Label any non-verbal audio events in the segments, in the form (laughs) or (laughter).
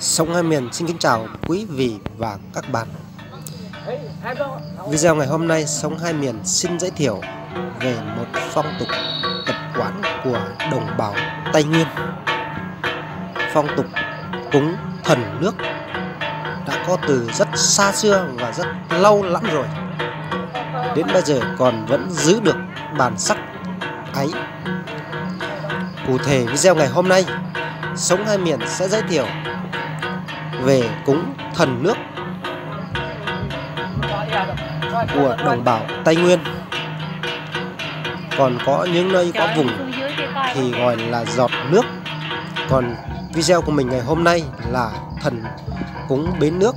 Sông hai miền xin kính chào quý vị và các bạn. Video ngày hôm nay, Sông hai miền xin giới thiệu về một phong tục tập quán của đồng bào Tây Nguyên. Phong tục cúng thần nước đã có từ rất xa xưa và rất lâu lắm rồi. Đến bây giờ còn vẫn giữ được bản sắc ấy. Cụ thể video ngày hôm nay Sống hai miền sẽ giới thiệu về cúng thần nước của đồng bào Tây Nguyên. Còn có những nơi có vùng thì gọi là giọt nước. Còn video của mình ngày hôm nay là thần cúng bến nước,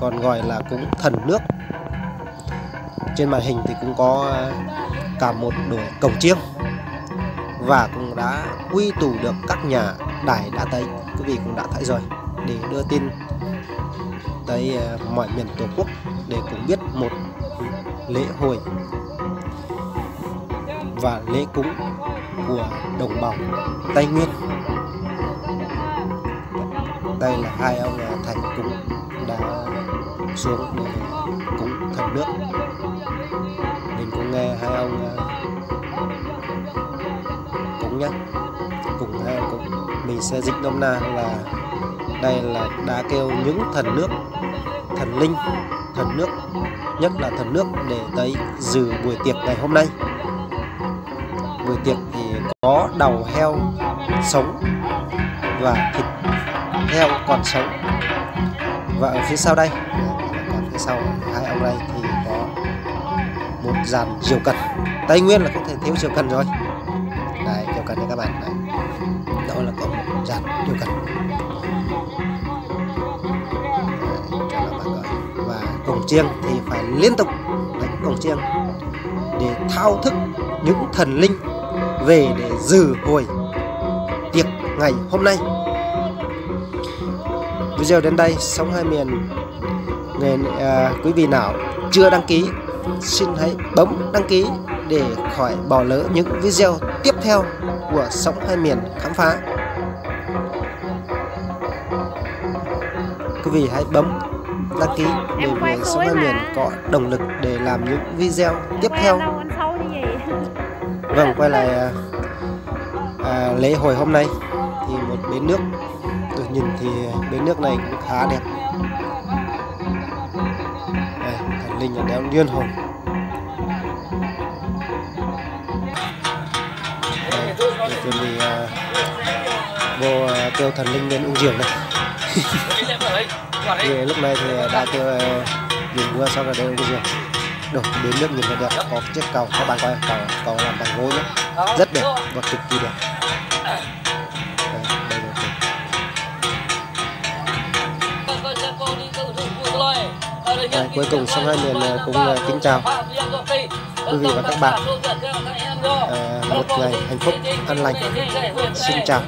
còn gọi là cúng thần nước. Trên màn hình thì cũng có cả một đội cổng chiêng và cũng đã quy tụ được các nhà đài đã thấy quý vị cũng đã thấy rồi để đưa tin tới à, mọi miền tổ quốc để cũng biết một lễ hội và lễ cúng của đồng bào Tây Nguyên. Đây là hai ông à, thầy thành cúng đã xuống để cúng thần nước. Mình cũng nghe hai ông à, cúng nhé. Cùng hai ông cúng. Mình sẽ dịch nôm na là đây là đã kêu những thần nước, thần linh, thần nước, nhất là thần nước để tới dự buổi tiệc ngày hôm nay. Buổi tiệc thì có đầu heo sống và thịt heo còn sống. Và ở phía sau đây còn phía sau hai ông này thì có một dàn diều cần. Tây nguyên là không thể thiếu diều cần rồi. Đây, diều cần nha các bạn, này. Cổng chiêng thì phải liên tục đánh cổng chiêng để thao thức những thần linh về để dự hồi tiệc ngày hôm nay. Video đến đây sống hai miền. Người à, quý vị nào chưa đăng ký xin hãy bấm đăng ký để khỏi bỏ lỡ những video tiếp theo của sống hai miền khám phá. Quý vị hãy bấm đăng ký để người sống hai miền có động lực để làm những video tiếp theo. (laughs) vâng quay lại à, à, lễ hội hôm nay. Thì một bến nước tôi nhìn thì bến nước này cũng khá đẹp. Đây thần linh ở đeo liên hồn đây, chuẩn bị à, vô à, kêu thần linh lên uống rượu này thì lúc này thì đã kêu dùng mưa xong rồi đây cái gì đổ bến nước nhìn thấy đẹp, có chiếc cầu, các bạn coi cầu, cầu làm bằng gỗ nhé Rất đẹp và cực kỳ đẹp. Đây, cuối cùng xong hai miền ờ, cũng ờ, kính chào. Quý vị và các bạn. À, một ngày hạnh phúc an lành. Xin chào.